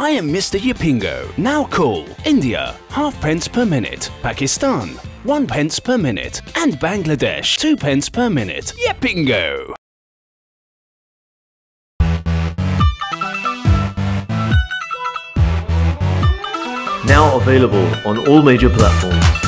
I am Mr. Yepingo. Now call India, half pence per minute, Pakistan, one pence per minute, and Bangladesh, two pence per minute. Yepingo! Now available on all major platforms.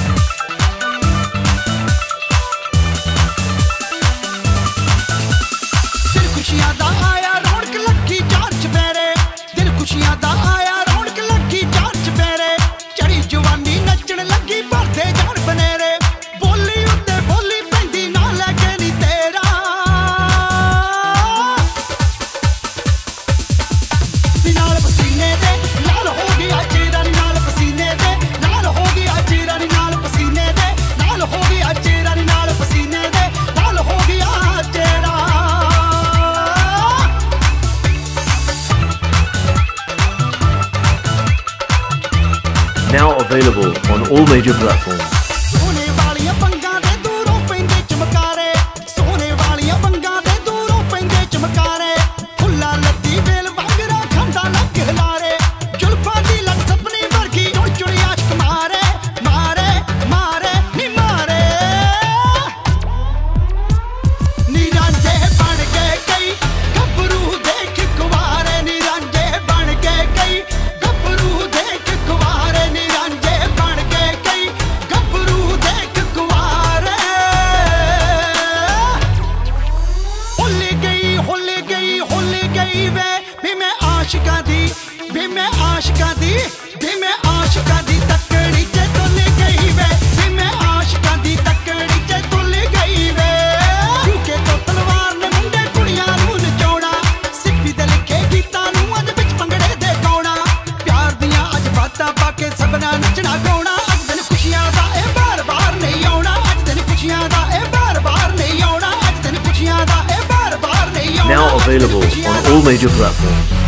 now available on all major platforms. वे भी मैं आशिका दी भी मैं आशिका दी। now available on all major platforms.